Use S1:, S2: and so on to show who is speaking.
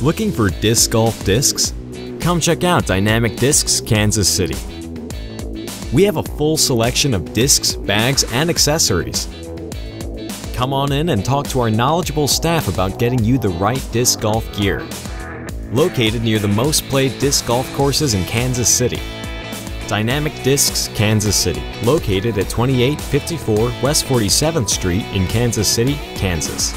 S1: Looking for disc golf discs? Come check out Dynamic Discs Kansas City. We have a full selection of discs, bags, and accessories. Come on in and talk to our knowledgeable staff about getting you the right disc golf gear. Located near the most played disc golf courses in Kansas City. Dynamic Discs Kansas City, located at 2854 West 47th Street in Kansas City, Kansas.